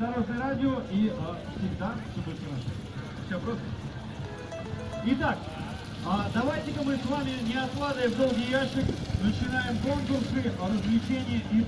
Дорожное радио и э, всегда все будет хорошо. Все просто. Итак, а, давайте-ка мы с вами, не откладывая в долгий ящик, начинаем конкурсы, развлечения и